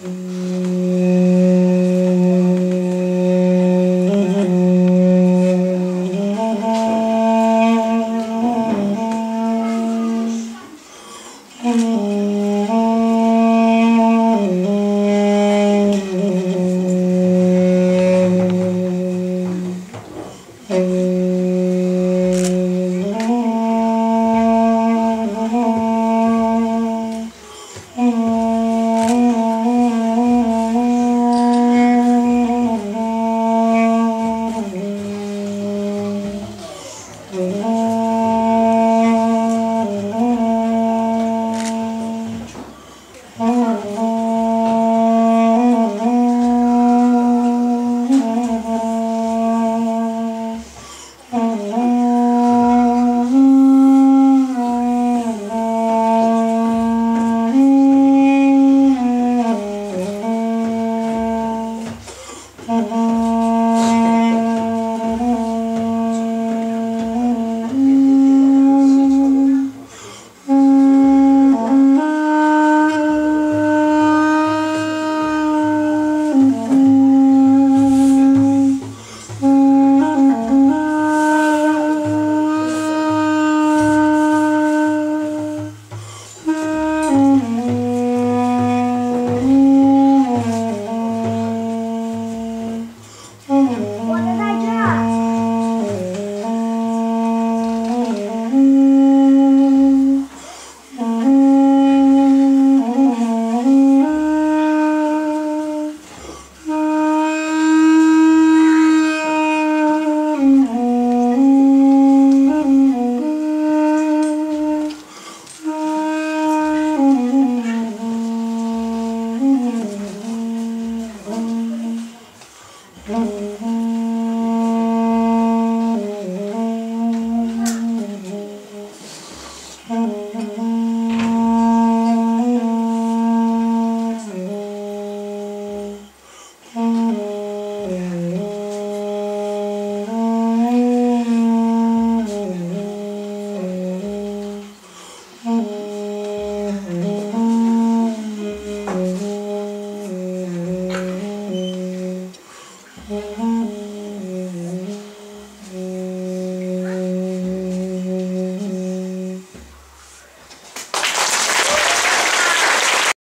我嗯。